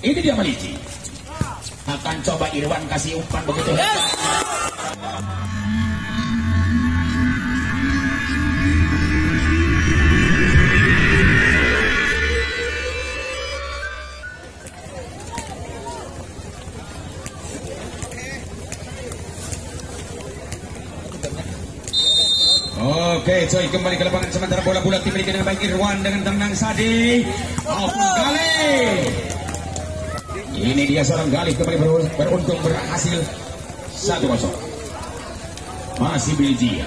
Ini dia Maliji. Akan coba Irwan kasih umpan begitu. Oke, coy kembali ke lapangan sementara bola bulat dimiliki dengan baik Irwan dengan tenang Sadi. Maupun Gali. Ini dia seorang Gali kembali ber- beruntung berhasil 1-0. Masih Belgia.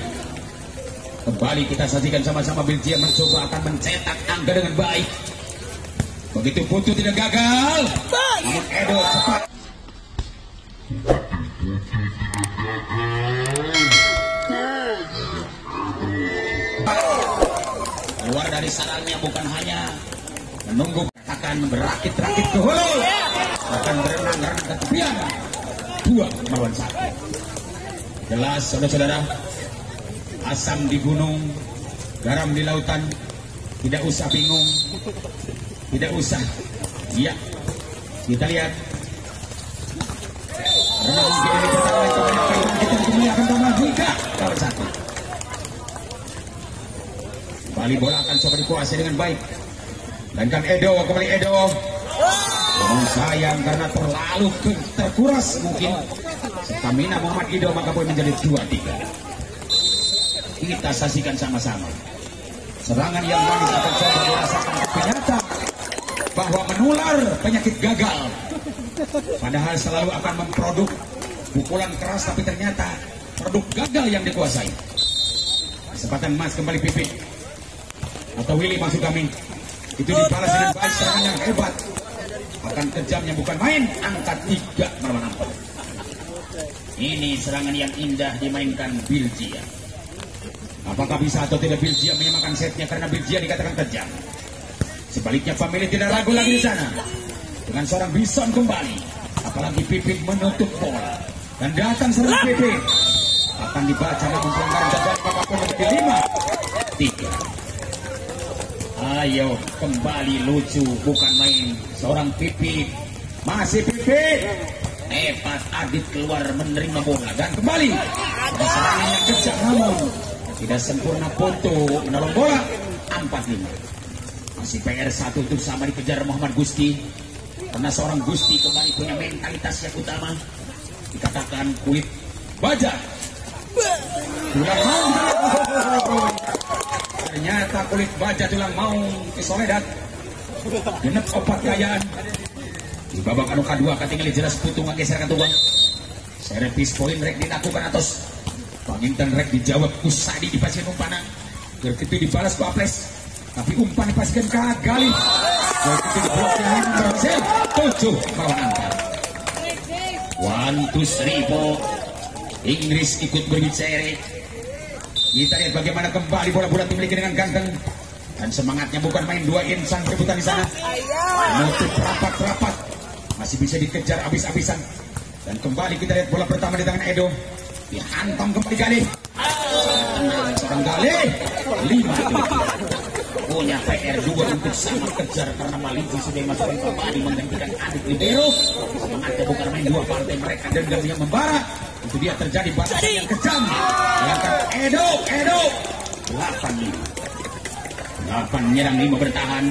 Kembali kita saksikan sama-sama Belgia mencoba akan mencetak angka dengan baik. Begitu Putu tidak gagal. Namun Edo cepat. keluar dari sarangnya bukan hanya menunggu akan berakit-rakit ke hulu. Akan berenang-renang ke tepian. Dua melawan satu. Jelas saudara-saudara. Asam di gunung garam di lautan. Tidak usah bingung. Tidak usah. Iya. Kita lihat. Kita kembali akan satu. Kembali bola akan coba dikuasai dengan baik. Dan kan Edo, kembali Edo. Namun sayang karena terlalu terkuras mungkin stamina Muhammad Edo maka poin menjadi 2-3. Kita saksikan sama-sama. Serangan yang manis akan coba dirasakan ternyata bahwa menular penyakit gagal. Padahal selalu akan memproduk pukulan keras tapi ternyata produk gagal yang dikuasai. Kesempatan emas kembali pipit atau Willy masuk kami itu dibalas dengan baik serangan yang hebat. Akan kejamnya bukan main angkat tiga melawan empat ini serangan yang indah dimainkan Belgia apakah bisa atau tidak Belgia menyamakan setnya? Karena Belgia dikatakan kejam. Sebaliknya family tidak ragu lagi di sana. Dengan seorang Bison kembali apalagi Pipit menutup bola. Dan datang serangan Pipit. Akan dibaca namun pelanggaran terjadi apa pun menjadi lima. Tiga Ayo kembali lucu bukan main. Seorang pipit masih pipit Epas Adit keluar menerima bola dan kembali. Ada serangan yang kejam namun tidak sempurna Ponto menolong bola. 4-5 masih PR satu untuk sama dikejar Muhammad Gusti. Karena seorang Gusti kembali punya mentalitas yang utama. Dikatakan kulit baja. Mau ternyata kulit baja tulang mau ke Soledad genep opat gayaan di babak anu kedua ketinggalan jelas putung geserkan tuang servis poin rek dilakukan atas. Panginten rek dijawab kusadi di pasien umpana begitu dibalas ku tapi umpan dipastikan kagali begitu diblokir berhasil tujuh lawan angka one two three four Inggris ikut berbicara kita lihat bagaimana kembali bola-bola dimiliki dengan ganteng. Dan semangatnya bukan main dua insan rebutan di sana. Menutup rapat-rapat. Masih bisa dikejar habis-habisan. Dan kembali kita lihat bola pertama di tangan Edo. Dihantam kembali kali. Seorang kali lima punya PR juga untuk sama kejar karena Maliki sudah masuk kembali menggantikan adik libero semangatnya bukan main dua partai mereka. Dendam yang membara itu dia terjadi balasan yang kejam. Langkah Edo Edo. 8 8 menyerang 5 bertahan.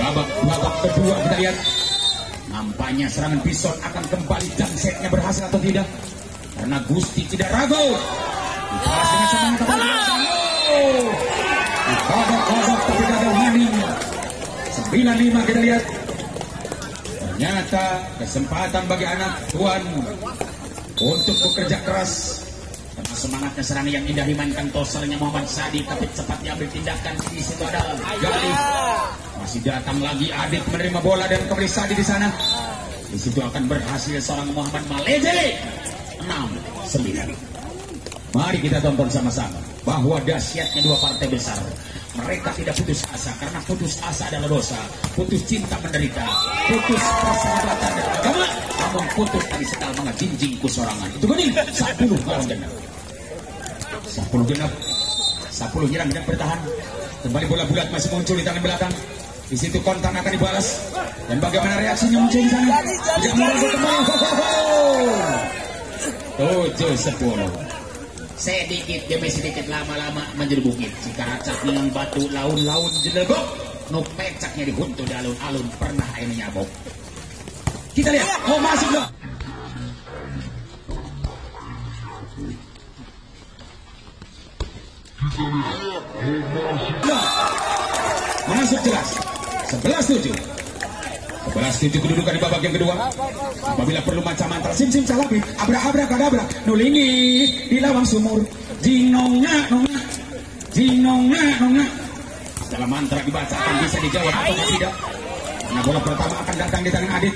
Babak babak kedua kita lihat. Nampaknya serangan Bison akan kembali. Dan setnya berhasil atau tidak? Karena Gusti tidak ragu. Dibalas dengan semangat atau tidak Oh, di babak babak tapi gagal maning 95 kita lihat. Ternyata kesempatan bagi anak tuan untuk bekerja keras karena semangatnya serangan yang indah dimainkan tosernya Muhammad Sadi tapi cepat diambil tindakan di situ ada Gali. Masih datang lagi Adit menerima bola dan kembali Sadi di sana. Di situ akan berhasil seorang Muhammad Maleje 6 9 mari kita tonton sama-sama bahwa dahsyatnya dua partai besar mereka tidak putus asa karena putus asa adalah dosa putus cinta menderita putus persahabatan dan agama namun putus tadi sekal mga jinjing kusorangan itu gini 10 lawan genap. 10 genap. 10 nyerang dan bertahan. Kembali bola bulat masih muncul di tangan belakang. Di situ kontan akan dibalas. Dan bagaimana reaksinya muncul di sana? Tidak merasa kembali. Tujuh sepuluh. Sedikit demi sedikit lama-lama menjadi bukit. Jika racak dengan batu laun-laun jelegok. Nu pecaknya dihuntu di alun-alun pernah ini nyabok. Kita lihat. Oh masuk dong. Masuk jelas. 11 7. 11 7 kedudukan di babak yang kedua. Apabila perlu macam mantra sim sim salapi, abra abra kadabra, nulingi di lawang sumur. Jinonga nonga. Jinonga nonga. Dalam mantra dibaca akan bisa dijawab atau tidak. Karena bola pertama akan datang di tangan Adit.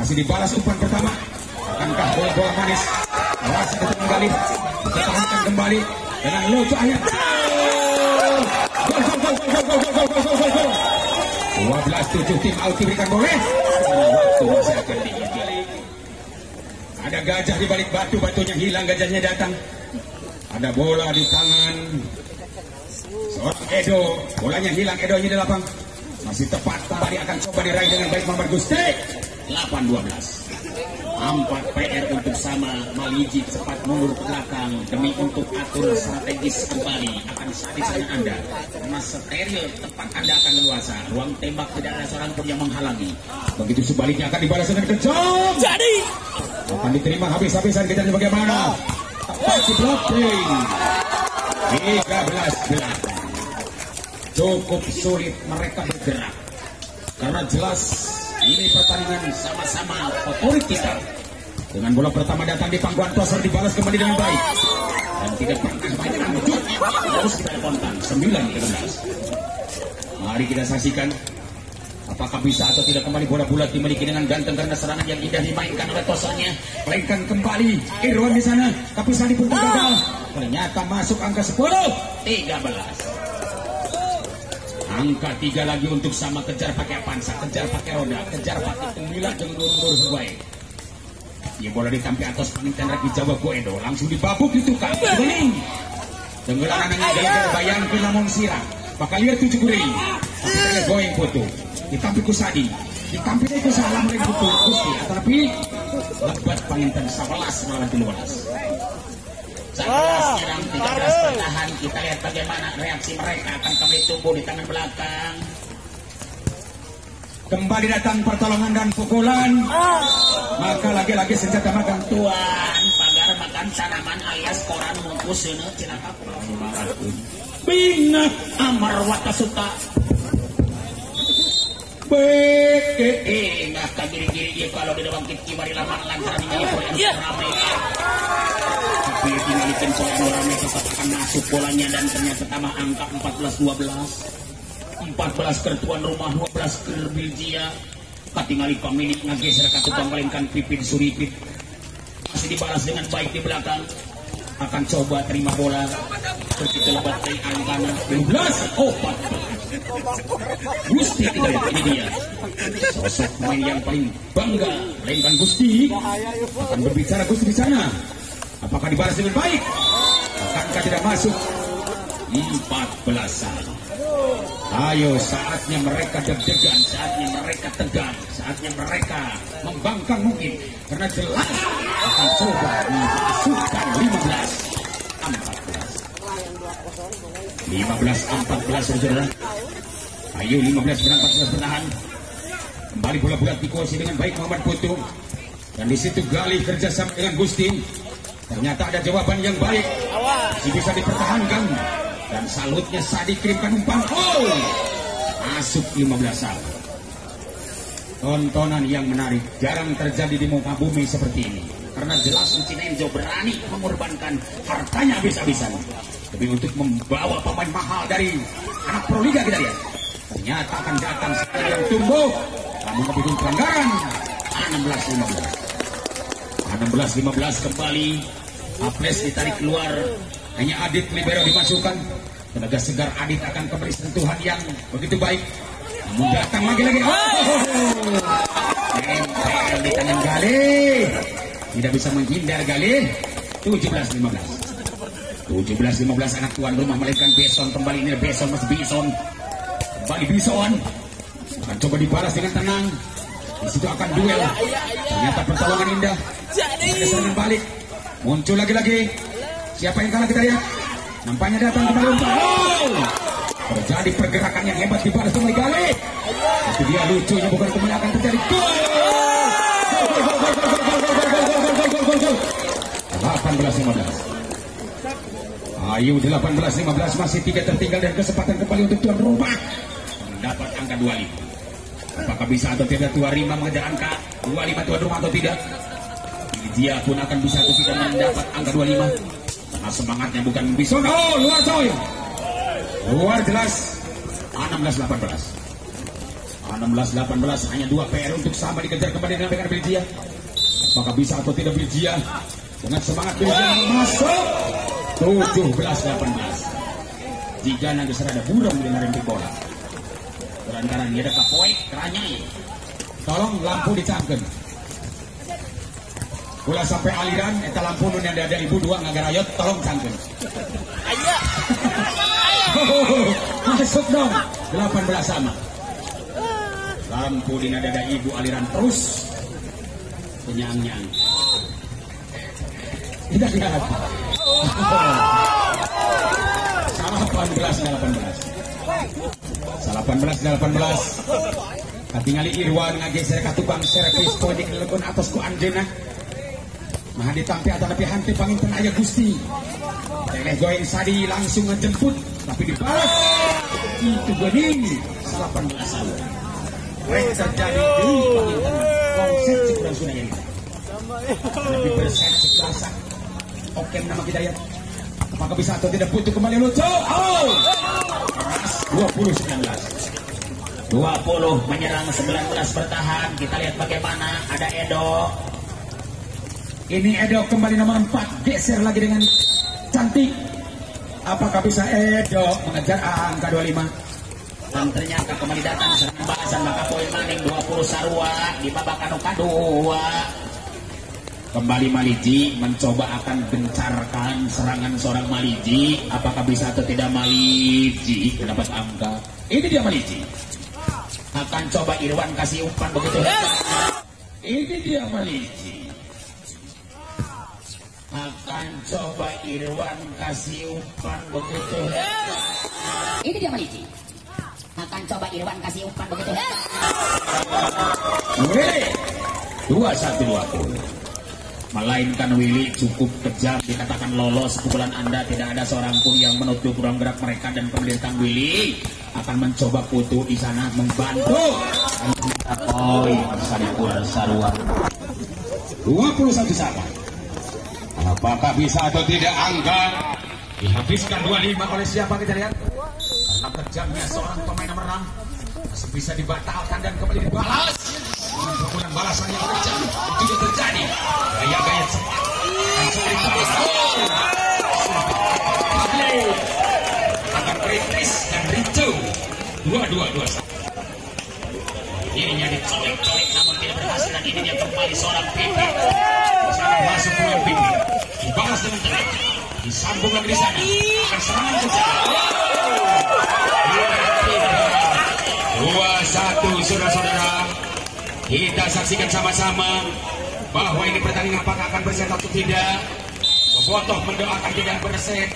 Masih dibalas umpan pertama. Akankah bola-bola manis? Masih kembali. Dipertahankan kembali dengan lucu ayat. 12 7 tim out diberikan boleh. Waktu masih akan. Ada gajah di balik batu, batunya hilang, gajahnya datang. Ada bola di tangan seorang Edo, bolanya hilang, Edonya di lapang. Masih tepat, kembali akan coba diraih dengan baik Muhammad Gusti. 8-12. Empat PR untuk sama Maliji cepat mundur ke belakang demi untuk atur strategis kembali akan sadis dengan Anda. Karena steril tempat Anda akan leluasa. Ruang tembak tidak ada seorang pun yang menghalangi. Begitu sebaliknya akan dibalas dengan kejam. Jadi Akan diterima habis-habisan kita bagaimana? Tepat di blocking. 13 belas. Cukup sulit mereka bergerak. Karena jelas ini pertandingan sama-sama favorit kita. Dengan bola pertama datang di pangkuan tosar dibalas kembali dengan baik. Dan tidak pernah banyak wujud. Terus kita kontan. 9 13. Mari kita saksikan Apakah bisa atau tidak kembali bola bulat dimiliki dengan ganteng karena serangan yang indah dimainkan oleh tosanya. Melainkan kembali Irwan di sana. Tapi Sandi pun gagal. Ternyata masuk angka 10. 13. Angka tiga lagi untuk sama kejar pakai pansa, kejar pakai roda, kejar pakai pemilah dan lur-lur sebaik. Ya bola ditampi atas pengintan lagi Jawa Edo langsung dibabuk ditukar. Bening. Tenggelam dengan gaya bayang ke namun sirah. Bakal lihat tujuh kuring. Saya goyang foto. Ditampi ku sadi. Ditampi ku salam lagi foto. Tapi lebat pengintan 11 malah 12. Saat serang 13 bertahan kita lihat bagaimana reaksi mereka. Akan kembali tumbuh di tangan belakang. Kembali datang pertolongan dan pukulan. Maka lagi-lagi senjata makan. Tuan pagar makan tanaman alias koran mungkus ini cilaka bina amar wata suta Baik, eh, nggak kagiri-giri kalau di dalam kita mari laman lantaran ini. Yang ramai soal orangnya tetap akan masuk bolanya dan ternyata tambah angka 14-12 14 ke tuan rumah 12 ke Belgia katingali pemilik ngageser ka tukang malingkan pipin suripit. Masih dibalas dengan baik di belakang. Akan coba terima bola. Begitu lebat dari angkana 12 oh 14 Gusti kita lihat ini dia. Sosok pemain yang paling bangga melainkan Gusti akan berbicara Gusti di sana Apakah dibalas dengan baik? Akankah tidak masuk? 14 Ayo saatnya mereka deg-degan, saatnya mereka tegang, saatnya mereka membangkang mungkin. Karena jelas akan coba dimasukkan 15 14 15 14 saudara. Ayo 15 berangkat 14 bertahan. Kembali bola bulat dikuasai dengan baik Muhammad Putu. Dan di situ Gali kerjasama dengan Gusti. Ternyata ada jawaban yang baik. Bisa dipertahankan. Dan salutnya saat dikirimkan umpan. Oh! Masuk 15 sal. Tontonan yang menarik. Jarang terjadi di muka bumi seperti ini. Karena jelas Cinenjo berani mengorbankan hartanya habis-habisan. Demi untuk membawa pemain mahal dari anak Proliga kita lihat. Ternyata akan datang yang tumbuh. Namun kebitung pelanggaran. 16-15. 16-15 kembali Aples ditarik keluar. Hanya Adit Libero dimasukkan tenaga segar Adit akan kembali sentuhan yang begitu baik. Namun datang lagi-lagi oh, nempel di tangan Gali tidak bisa menghindar Gali 17-15 17-15 anak tuan rumah melahirkan Beson. Kembali ini Beson masih Bison kembali Bison akan coba dibalas dengan tenang. Di situ akan duel. Ternyata pertolongan indah. Serangan balik. Muncul lagi-lagi. Siapa yang kalah kita lihat? Nampaknya datang kembali untuk Oh! Terjadi pergerakan yang hebat di balas oleh Galih. Itu dia lucunya bukan kemudian akan terjadi gol. 18-15 Ayu 18-15 masih tiga tertinggal dan kesempatan kembali untuk tuan rumah Mendapat angka 25 Apakah bisa atau tidak tuan rumah mengejar angka 25 tuan rumah atau tidak dia pun akan bisa tidak mendapat angka 25. Karena semangatnya bukan Bison. Oh, luar coy. Luar jelas. 16-18. 16-18 hanya dua PR untuk sama dikejar kembali dengan PKR Belgia. Apakah bisa atau tidak Belgia? Dengan semangat Belgia masuk 17-18. Jika nanti serada burung dengan rempik bola. Keran-keran dia ada kapoek, keranyai. Tolong lampu dicangken. Ulah sampai aliran eh, eta lampu yang ada ibu dua ngagarayot tolong cangkeun. Ayo, Masuk dong 18 sama. Lampu di dada ibu aliran terus kenyang-nyang. Kita lihat. Salapan belas, delapan belas. Salapan belas, delapan belas. Tapi ngali Irwan ngageser ke tukang servis kojek telepon atas ku anjena. Nah ditampi atau lebih hanti panginten ayah Gusti. Teleh goyang sadi langsung ngejemput tapi dibalas. Itu bening salah 18 tahun. Rek terjadi di panginten konsep cikurang sunai ini. Lebih berset sekelasa. Oke nama kita ya. Apakah bisa atau tidak butuh kembali lucu? Oh! 20 19. 20 menyerang 19 bertahan. Kita lihat bagaimana ada Edo. Ini Edo kembali nomor 4 geser lagi dengan cantik. Apakah bisa Edo mengejar angka 25? Dan ternyata kembali datang serangan balasan maka poin maning 20 sarua di babak anu kadua. Kembali Maliji mencoba akan gencarkan serangan seorang Maliji. Apakah bisa atau tidak Maliji mendapat angka? Ini dia Maliji. Akan coba Irwan kasih umpan begitu. Ini dia Maliji. Akan coba Irwan kasih umpan begitu. Ini dia Maliki. Akan coba Irwan kasih umpan begitu. Willy dua satu dua Melainkan Willy cukup kejam dikatakan lolos pukulan Anda tidak ada seorang pun yang menutup ruang gerak mereka dan pemerintah Willy akan mencoba putu di sana membantu. Oh, dipul sarua. 21 sama. Apakah bisa atau tidak angka dihabiskan 25 oleh siapa kita lihat? Karena kejamnya seorang pemain nomor 6 masih bisa dibatalkan dan kembali dibalas. Pukulan balasan yang kejam itu juga terjadi. Gaya-gaya cepat akan kritis dan ricu. Dua dua dua ininya dicolek-colek namun tidak berhasil. Dan ininya kembali seorang pipi masuk keluar pipi tenang disambung lagi di sana. Kejar dua satu saudara-saudara. Kita saksikan sama-sama bahwa ini pertandingan apakah akan berset atau tidak. Bobotoh mendoakan tidak berset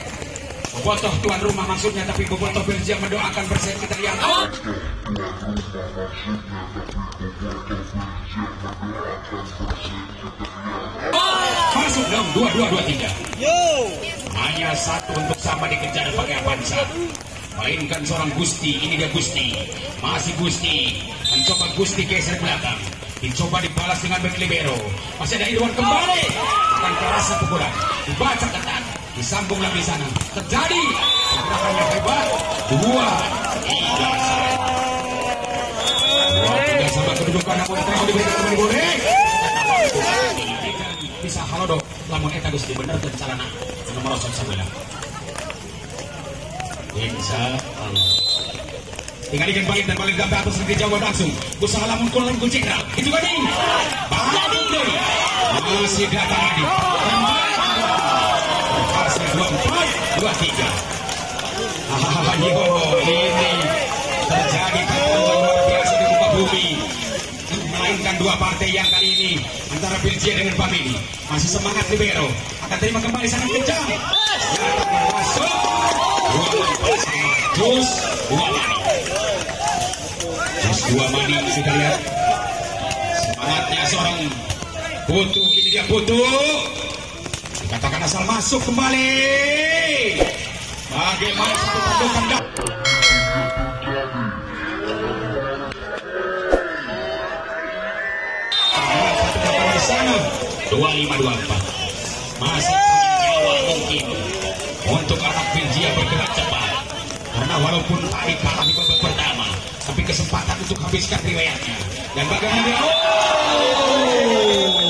Bobotoh tuan rumah maksudnya tapi Bobotoh Belgia mendoakan lihat oh. Masuk dong dua dua dua tiga. Hanya satu untuk sama dikejar pakai Avanza. Mainkan seorang Gusti, ini dia Gusti. Masih Gusti. Mencoba Gusti geser belakang. Dicoba dibalas dengan back libero. Masih ada Irwan kembali. Akan kerasa pukulan. Dibaca ketat. Disambung lagi sana. Terjadi. Pergerakannya hebat. Dua. Tiga. Sama kedudukan namun terima diberikan kembali boleh. Bisa halo dong. Lamun eta Gusti bener ke calana. Nomor 19. Insya Allah. Tinggal ikan balik dan balik gambar atas negeri Jawa langsung. Usaha lamun kulang kunci keral. Itu kan ini. Balik deh. Masih datang lagi. Dua empat, dua tiga. Ayo, ini terjadi pertemuan luar biasa di muka bumi. Melainkan dua partai yang kali ini antara Belgia dengan Famili masih semangat libero akan terima kembali sangat kencang. Masuk dua sama Jus dua mani Jus dua mani kita lihat. Semangatnya seorang Putu ini dia dikatakan asal masuk kembali. Bagaimana satu tandukan di sana 2524 masih nyawa mungkin untuk anak Belgia bergerak cepat. Karena walaupun tadi kalah di babak pertama tapi kesempatan untuk habiskan riwayatnya. Dan bagaimana oh